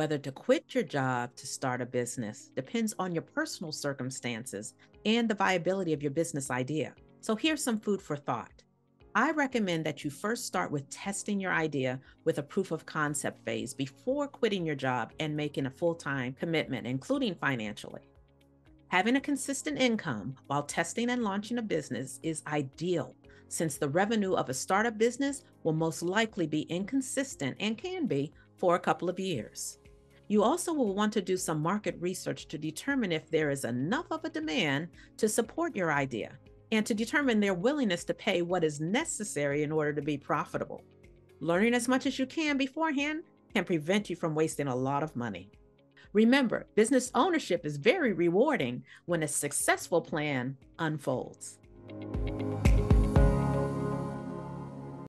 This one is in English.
Whether to quit your job to start a business depends on your personal circumstances and the viability of your business idea. So here's some food for thought. I recommend that you first start with testing your idea with a proof of concept phase before quitting your job and making a full time commitment, including financially. Having a consistent income while testing and launching a business is ideal since the revenue of a startup business will most likely be inconsistent and can be for a couple of years. You also will want to do some market research to determine if there is enough of a demand to support your idea and to determine their willingness to pay what is necessary in order to be profitable. Learning as much as you can beforehand can prevent you from wasting a lot of money. Remember, business ownership is very rewarding when a successful plan unfolds.